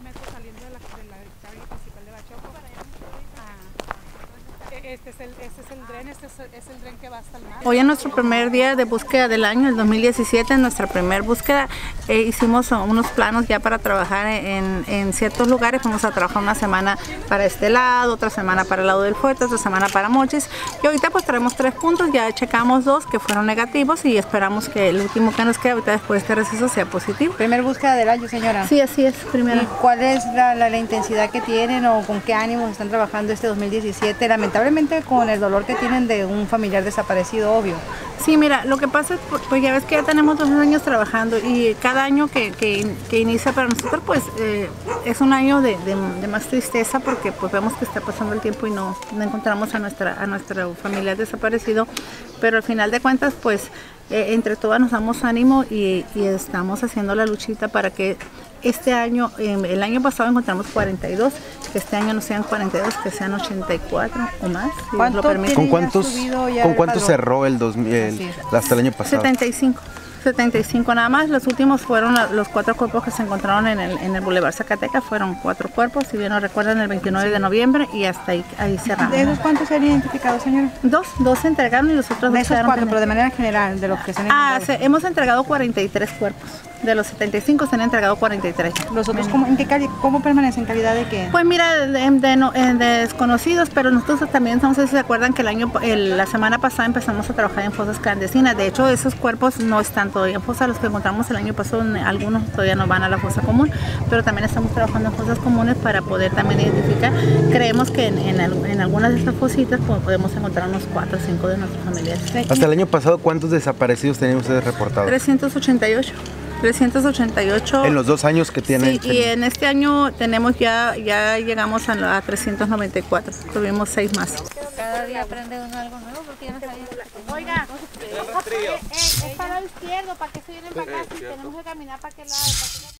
metros saliendo de la, de la calle principal de Bachoco. Ah. Este es el, este es el dren, este es, es el dren que va hasta el mar. Hoy es nuestro primer día de búsqueda del año, el 2017, en nuestra primera búsqueda. Eh, hicimos unos planos ya para trabajar en, en, ciertos lugares. Vamos a trabajar una semana para este lado, otra semana para el lado del fuerte, otra semana para Mochis. Y ahorita pues traemos tres puntos, ya checamos dos que fueron negativos y esperamos que el último que nos quede ahorita después de este receso sea positivo. Primer búsqueda del año, señora. Sí, así es, primera. ¿Y cuál es la, la, la intensidad que tienen o con qué ánimos están trabajando este 2017? Lamentablemente con el dolor que tienen de un familiar desaparecido, obvio. Sí, mira, lo que pasa es, pues ya ves que ya tenemos dos años trabajando y cada año que, que, inicia para nosotros, pues eh, es un año de, de, más tristeza porque pues vemos que está pasando el tiempo y no, no encontramos a nuestra, a nuestro familiar desaparecido, pero al final de cuentas, pues eh, entre todas nos damos ánimo y, y, estamos haciendo la luchita para que este año, eh, el año pasado encontramos 42, que este año no sean 42, que sean 84 o más. Si ¿Cuánto ¿Con cuántos, ¿con cuánto cerró el 2000, el, hasta el año pasado? 75. 75 nada más, los últimos fueron los cuatro cuerpos que se encontraron en el, en el Boulevard Zacatecas, fueron cuatro cuerpos, si bien no recuerdan, el 29 de noviembre y hasta ahí, ahí cerramos. ¿De esos cuántos se han identificado, señora? Dos, dos se entregaron y los otros de dos esos cuatro, pero de manera general, de los que se han entregado. Ah, se, hemos entregado 43 cuerpos. De los 75 se han entregado 43. ¿Los otros cómo, en qué calle, cómo permanecen? ¿En calidad de qué? Pues mira, de, de, no, de desconocidos, pero nosotros también, no sé si se acuerdan que el año, el, la semana pasada empezamos a trabajar en fosas clandestinas. De hecho, esos cuerpos no están todavía en fosas. Los que encontramos el año pasado, algunos todavía no van a la fosa común, pero también estamos trabajando en fosas comunes para poder también identificar. Creemos que en, en, en algunas de estas fositas pues, podemos encontrar unos 4 o 5 de nuestros familiares. Hasta el año pasado, ¿cuántos desaparecidos tenían ustedes reportados? 388. 388. En los dos años que tienen. Sí, y en este año tenemos ya, ya llegamos a, a 394. Tuvimos seis más. Cada día aprende uno algo nuevo porque ya no sabía. Oiga, es, para el izquierdo, para que se vienen para acá, si tenemos que caminar para aquel lado.